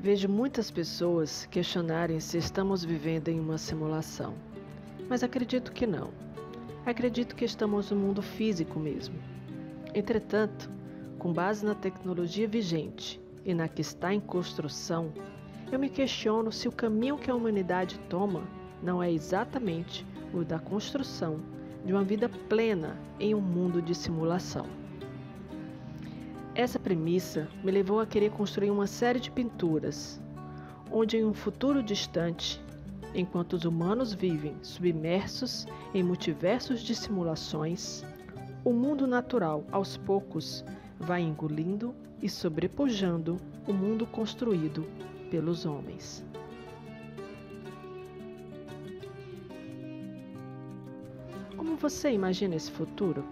Vejo muitas pessoas questionarem se estamos vivendo em uma simulação, mas acredito que não. Acredito que estamos no mundo físico mesmo. Entretanto, com base na tecnologia vigente e na que está em construção, eu me questiono se o caminho que a humanidade toma não é exatamente o da construção de uma vida plena em um mundo de simulação. Essa premissa me levou a querer construir uma série de pinturas, onde em um futuro distante, enquanto os humanos vivem submersos em multiversos de simulações, o mundo natural, aos poucos, vai engolindo e sobrepujando o mundo construído pelos homens. Como você imagina esse futuro?